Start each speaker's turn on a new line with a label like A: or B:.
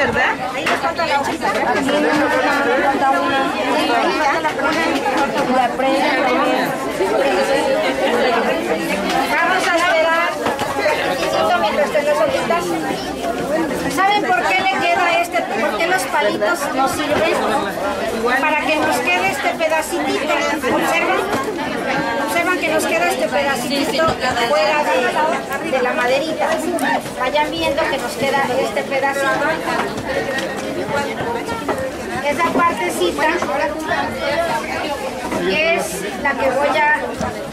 A: ¿verdad?
B: Ahí nos falta la hojita. Aquí nos falta una. La. Vamos a esperar mientras las hojitas. ¿Saben por qué le queda este? ¿Por qué los palitos nos sirven? Para que nos quede este pedacitito. ¿Observan? Observan que nos queda este pedacitito fuera de, de la maderita. Vayan viendo que nos queda este pedacito. Esa partecita es la que voy a,